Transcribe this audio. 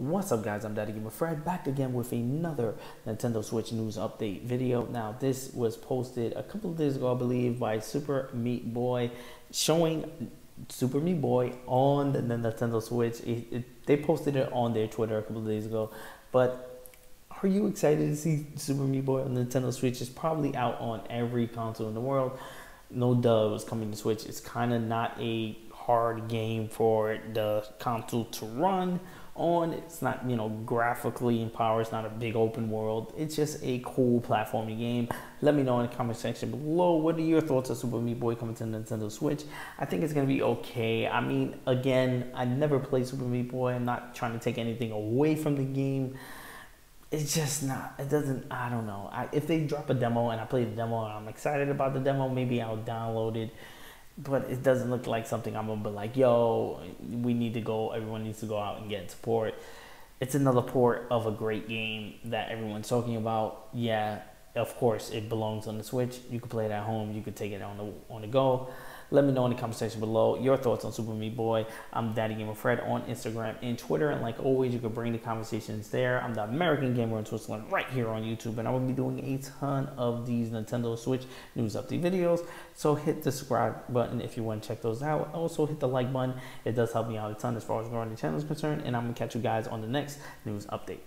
What's up guys, I'm Daddy Gamer Fred, back again with another Nintendo Switch news update video. Now this was posted a couple of days ago, I believe, by Super Meat Boy, showing Super Meat Boy on the Nintendo Switch. It, it, they posted it on their Twitter a couple of days ago, but are you excited to see Super Meat Boy on the Nintendo Switch? It's probably out on every console in the world. No duh, was coming to Switch. It's kind of not a hard game for the console to run on. It's not, you know, graphically empowered. It's not a big open world. It's just a cool platforming game. Let me know in the comment section below. What are your thoughts on Super Meat Boy coming to Nintendo Switch? I think it's going to be okay. I mean, again, I never played Super Meat Boy. I'm not trying to take anything away from the game. It's just not, it doesn't, I don't know. I, if they drop a demo and I play the demo and I'm excited about the demo, maybe I'll download it but it doesn't look like something I'm gonna be like, yo, we need to go. Everyone needs to go out and get support. It's another port of a great game that everyone's talking about. Yeah, of course, it belongs on the Switch. You could play it at home. You could take it on the on the go. Let me know in the comment section below your thoughts on Super Meat Boy. I'm Daddy Gamer Fred on Instagram and Twitter. And like always, you can bring the conversations there. I'm the American Gamer in Switzerland right here on YouTube. And I will be doing a ton of these Nintendo Switch news update videos. So hit the subscribe button if you want to check those out. Also hit the like button. It does help me out a ton as far as growing the channel is concerned. And I'm going to catch you guys on the next news update.